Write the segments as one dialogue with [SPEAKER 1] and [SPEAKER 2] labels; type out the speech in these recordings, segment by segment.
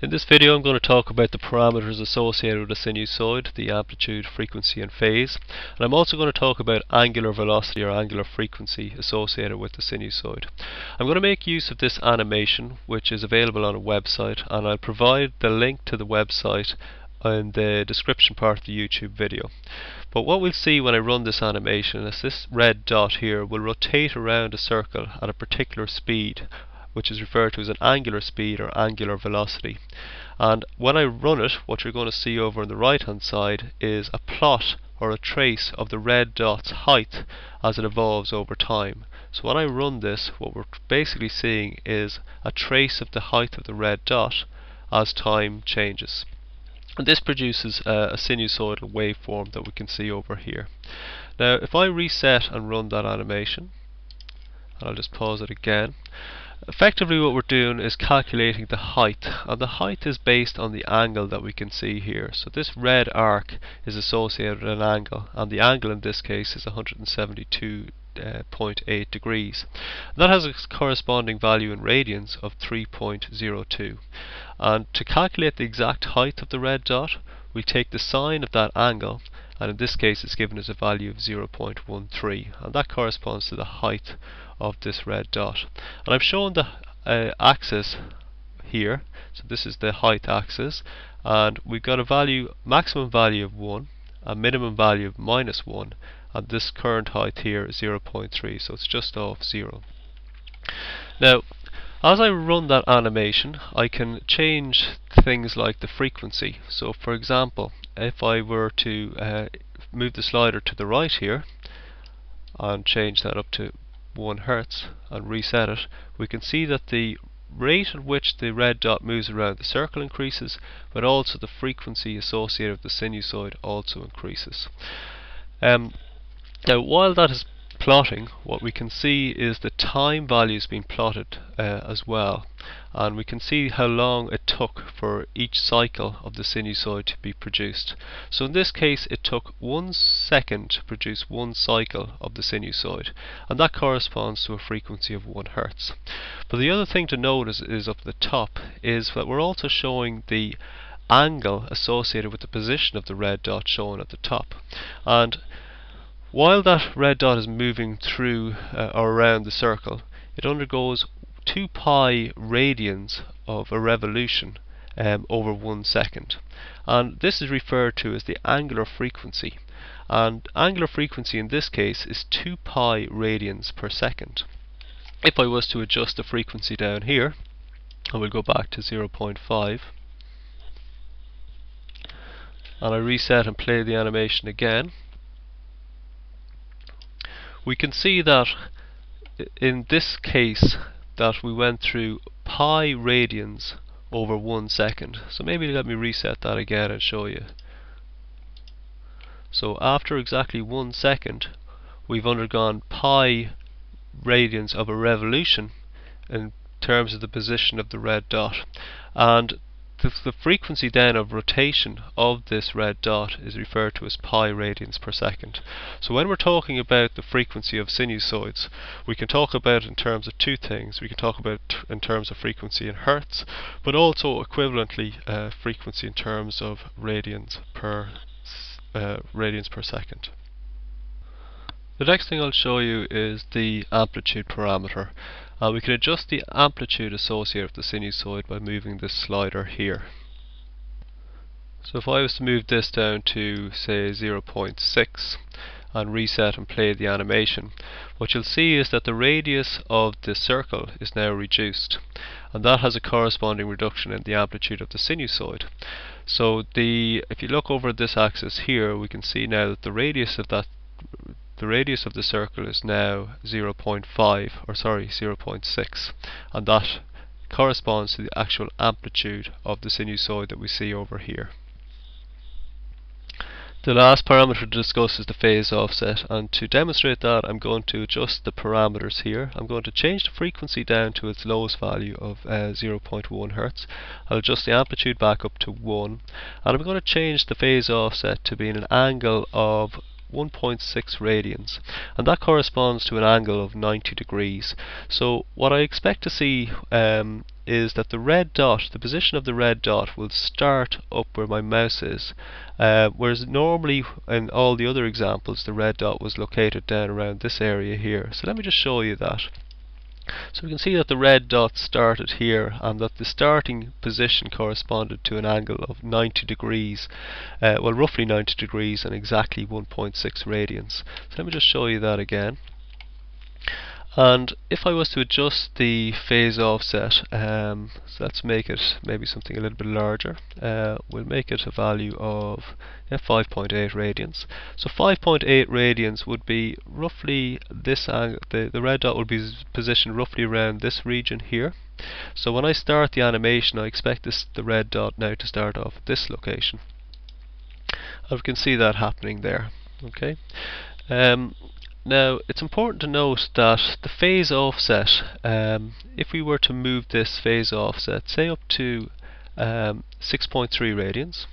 [SPEAKER 1] In this video I'm going to talk about the parameters associated with a sinusoid, the amplitude, frequency and phase. And I'm also going to talk about angular velocity or angular frequency associated with the sinusoid. I'm going to make use of this animation which is available on a website and I'll provide the link to the website in the description part of the YouTube video. But what we'll see when I run this animation is this red dot here will rotate around a circle at a particular speed which is referred to as an angular speed or angular velocity. And when I run it, what you're going to see over on the right hand side is a plot or a trace of the red dot's height as it evolves over time. So when I run this, what we're basically seeing is a trace of the height of the red dot as time changes. And this produces a, a sinusoidal waveform that we can see over here. Now if I reset and run that animation, and I'll just pause it again, Effectively what we're doing is calculating the height and the height is based on the angle that we can see here. So this red arc is associated with an angle and the angle in this case is 172.8 uh, degrees. And that has a corresponding value in radians of 3.02. And to calculate the exact height of the red dot, we take the sine of that angle and in this case it's given as a value of 0.13 and that corresponds to the height of this red dot. And I've shown the uh, axis here. So this is the height axis. And we've got a value maximum value of 1 a minimum value of minus 1 and this current height here is 0.3 so it's just off 0 now as I run that animation I can change things like the frequency. So for example if I were to uh, move the slider to the right here and change that up to 1 Hertz and reset it we can see that the rate at which the red dot moves around the circle increases but also the frequency associated with the sinusoid also increases. Um, now while that is plotting, what we can see is the time values being plotted uh, as well. And we can see how long it took for each cycle of the sinusoid to be produced. So in this case it took one second to produce one cycle of the sinusoid. And that corresponds to a frequency of 1 Hertz. But the other thing to notice is up the top is that we're also showing the angle associated with the position of the red dot shown at the top. And while that red dot is moving through uh, or around the circle, it undergoes 2 pi radians of a revolution um, over one second. And this is referred to as the angular frequency. And angular frequency in this case is 2 pi radians per second. If I was to adjust the frequency down here, I will go back to 0.5 and I reset and play the animation again we can see that in this case that we went through pi radians over one second. So maybe let me reset that again and show you. So after exactly one second we've undergone pi radians of a revolution in terms of the position of the red dot and the, the, frequency then of rotation of this red dot is referred to as pi radians per second. So when we're talking about the frequency of sinusoids, we can talk about it in terms of two things. We can talk about in terms of frequency in hertz, but also equivalently uh, frequency in terms of radians per uh, radians per second. The next thing I'll show you is the amplitude parameter. Uh, we can adjust the amplitude associated with the sinusoid by moving this slider here. So if I was to move this down to say 0.6 and reset and play the animation, what you'll see is that the radius of the circle is now reduced and that has a corresponding reduction in the amplitude of the sinusoid. So the if you look over this axis here we can see now that the radius of that the radius of the circle is now 0.5 or sorry 0.6 and that corresponds to the actual amplitude of the sinusoid that we see over here. The last parameter to discuss is the phase offset and to demonstrate that I'm going to adjust the parameters here. I'm going to change the frequency down to its lowest value of uh, 0.1 Hz. I'll adjust the amplitude back up to 1 and I'm going to change the phase offset to be an angle of 1.6 radians and that corresponds to an angle of 90 degrees so what I expect to see um, is that the red dot, the position of the red dot will start up where my mouse is, uh, whereas normally in all the other examples the red dot was located down around this area here. So let me just show you that. So we can see that the red dot started here and that the starting position corresponded to an angle of 90 degrees, uh, well roughly 90 degrees and exactly 1.6 radians. So let me just show you that again. And if I was to adjust the phase offset, um, so let's make it maybe something a little bit larger. Uh, we'll make it a value of yeah, 5.8 radians. So 5.8 radians would be roughly this angle, the, the red dot would be positioned roughly around this region here. So when I start the animation I expect this the red dot now to start off at this location. And we can see that happening there. Okay. Um, now it's important to note that the phase offset, um, if we were to move this phase offset, say up to um, 6.3 radians,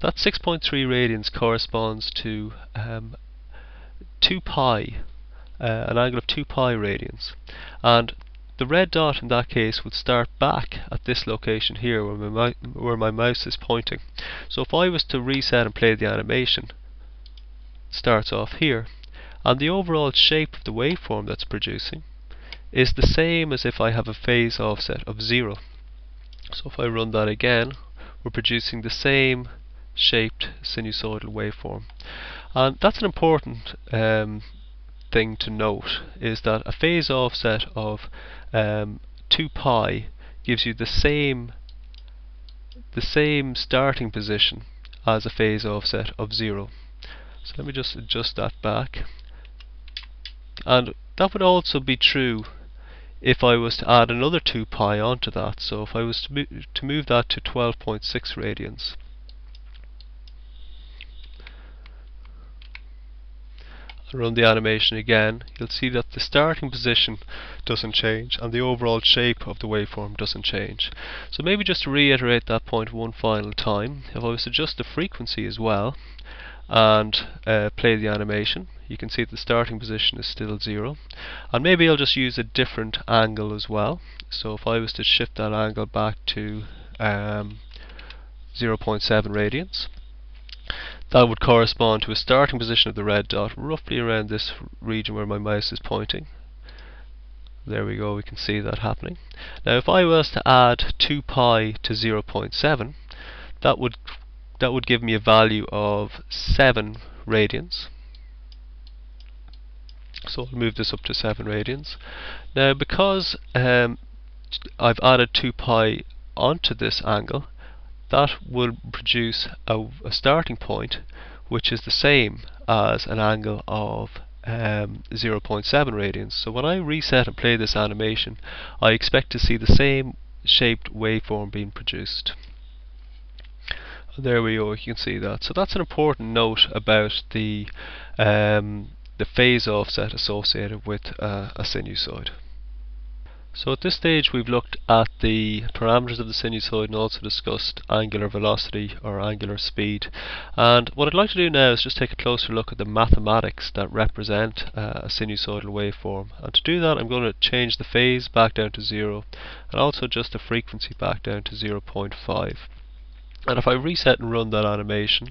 [SPEAKER 1] that 6.3 radians corresponds to um, 2 pi, uh, an angle of 2 pi radians. And the red dot in that case would start back at this location here where my, where my mouse is pointing. So if I was to reset and play the animation, it starts off here and the overall shape of the waveform that's producing is the same as if I have a phase offset of 0. So if I run that again, we're producing the same shaped sinusoidal waveform. And that's an important um, thing to note, is that a phase offset of um, 2 pi gives you the same the same starting position as a phase offset of 0. So let me just adjust that back and that would also be true if I was to add another 2 pi onto that. So if I was to, mo to move that to 12.6 radians. Run the animation again. You'll see that the starting position doesn't change and the overall shape of the waveform doesn't change. So maybe just to reiterate that point one final time if I was to adjust the frequency as well and uh, play the animation. You can see the starting position is still 0 and maybe I'll just use a different angle as well. So if I was to shift that angle back to um, 0.7 radians that would correspond to a starting position of the red dot roughly around this region where my mouse is pointing. There we go we can see that happening. Now if I was to add 2 pi to 0.7 that would that would give me a value of 7 radians. So I'll move this up to 7 radians. Now because um, I've added 2 pi onto this angle, that will produce a, a, starting point which is the same as an angle of um, 0.7 radians. So when I reset and play this animation, I expect to see the same shaped waveform being produced. There we go, you can see that. So that's an important note about the um, the phase offset associated with uh, a sinusoid. So at this stage we've looked at the parameters of the sinusoid and also discussed angular velocity or angular speed. And what I'd like to do now is just take a closer look at the mathematics that represent uh, a sinusoidal waveform. And to do that I'm going to change the phase back down to 0 and also adjust the frequency back down to 0.5 and if I reset and run that animation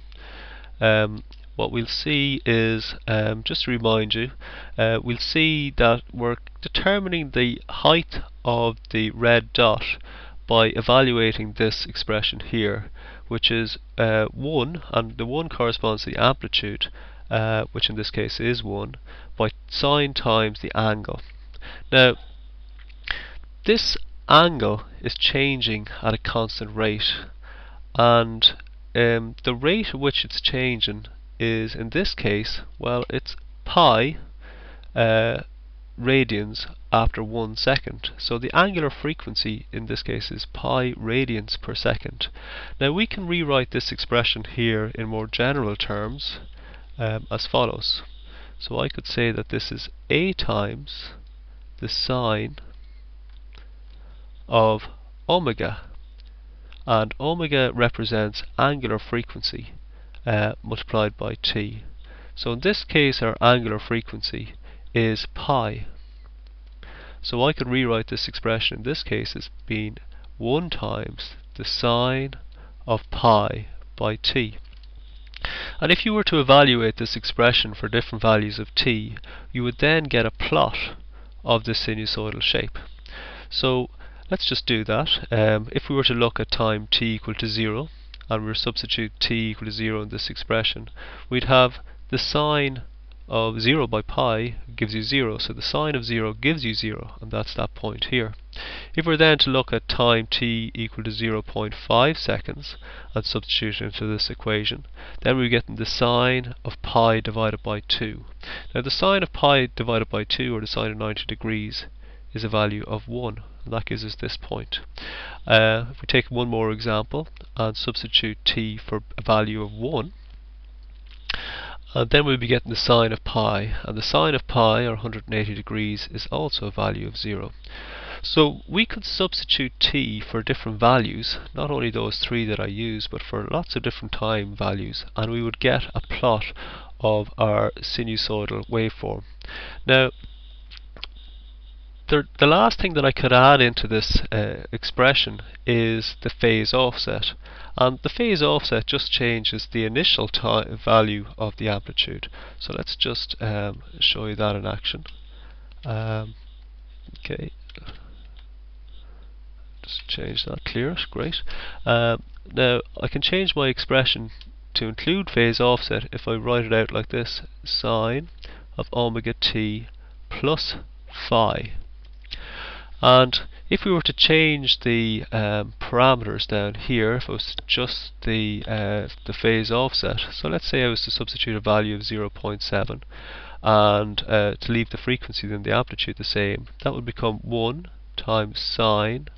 [SPEAKER 1] um, what we'll see is um, just to remind you uh, we'll see that we're determining the height of the red dot by evaluating this expression here which is uh, 1 and the 1 corresponds to the amplitude uh, which in this case is 1 by sine times the angle. Now this angle is changing at a constant rate and um, the rate at which it's changing is in this case well it's pi uh, radians after one second. So the angular frequency in this case is pi radians per second. Now we can rewrite this expression here in more general terms um, as follows. So I could say that this is a times the sine of omega and omega represents angular frequency uh, multiplied by t. So in this case our angular frequency is pi. So I could rewrite this expression in this case as being 1 times the sine of pi by t. And if you were to evaluate this expression for different values of t, you would then get a plot of the sinusoidal shape. So let's just do that. Um, if we were to look at time t equal to 0, and we were to substitute t equal to 0 in this expression, we'd have the sine of 0 by pi gives you 0, so the sine of 0 gives you 0, and that's that point here. If we're then to look at time t equal to 0.5 seconds and substitute it into this equation, then we're getting the sine of pi divided by 2. Now the sine of pi divided by 2, or the sine of 90 degrees, is a value of 1, that gives us this point. Uh, if we take one more example and substitute t for a value of 1, and then we'll be getting the sine of pi and the sine of pi or 180 degrees is also a value of 0 so we could substitute t for different values not only those three that I use but for lots of different time values and we would get a plot of our sinusoidal waveform. Now the, the last thing that I could add into this uh, expression is the phase offset. And the phase offset just changes the initial value of the amplitude. So let's just um, show you that in action. Um, okay, just change that clear, great. Um, now I can change my expression to include phase offset if I write it out like this, sine of omega t plus phi and if we were to change the um, parameters down here, if it was just the uh, the phase offset, so let's say I was to substitute a value of 0.7 and uh, to leave the frequency and the amplitude the same, that would become 1 times sine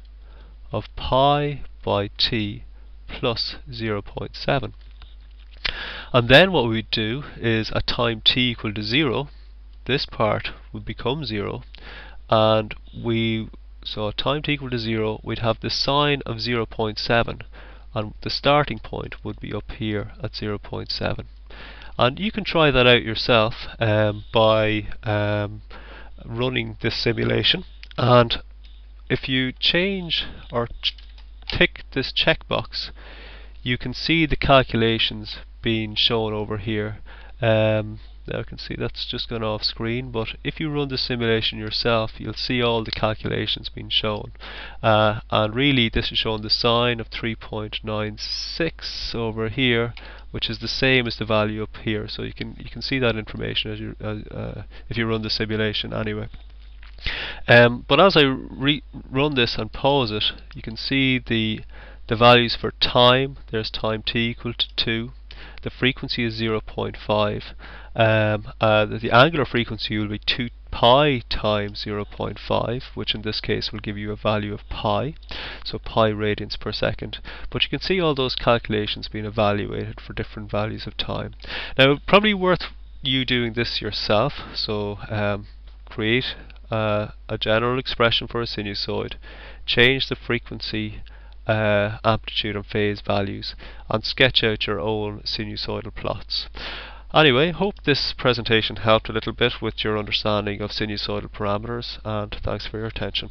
[SPEAKER 1] of pi by t plus 0.7. And then what we'd do is at time t equal to 0, this part would become 0 and we so time t equal to 0 we'd have the sine of 0.7 and the starting point would be up here at 0.7 and you can try that out yourself um, by um, running this simulation. And if you change or tick this checkbox you can see the calculations being shown over here. Um, now I can see that's just gone off screen but if you run the simulation yourself you'll see all the calculations being shown. Uh, and really this is showing the sine of 3.96 over here which is the same as the value up here. So you can you can see that information as you uh, uh, if you run the simulation anyway. Um, but as I run this and pause it you can see the the values for time. There's time t equal to 2 the frequency is 0.5 um, uh, the angular frequency will be 2 pi times 0.5 which in this case will give you a value of pi so pi radians per second. But you can see all those calculations being evaluated for different values of time. Now probably worth you doing this yourself so um, create uh, a general expression for a sinusoid change the frequency uh, amplitude and phase values and sketch out your own sinusoidal plots. Anyway, hope this presentation helped a little bit with your understanding of sinusoidal parameters and thanks for your attention.